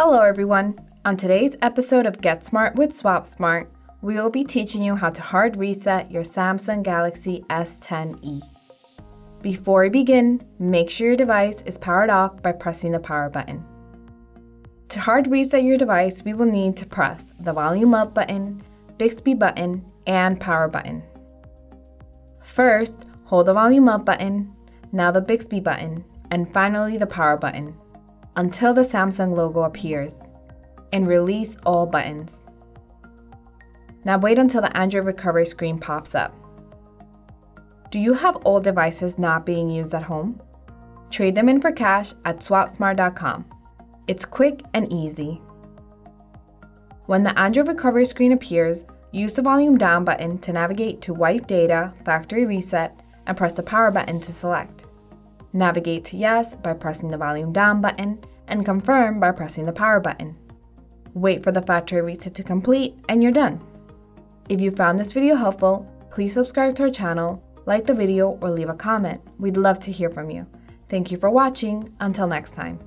Hello everyone! On today's episode of Get Smart with Swop Smart, we will be teaching you how to hard reset your Samsung Galaxy S10e. Before we begin, make sure your device is powered off by pressing the power button. To hard reset your device, we will need to press the volume up button, Bixby button, and power button. First, hold the volume up button, now the Bixby button, and finally the power button until the Samsung logo appears, and release all buttons. Now wait until the Android recovery screen pops up. Do you have old devices not being used at home? Trade them in for cash at swopsmart.com. It's quick and easy. When the Android recovery screen appears, use the volume down button to navigate to wipe data, factory reset, and press the power button to select. Navigate to yes by pressing the volume down button and confirm by pressing the power button. Wait for the factory reset to complete and you're done. If you found this video helpful, please subscribe to our channel, like the video, or leave a comment. We'd love to hear from you. Thank you for watching. Until next time.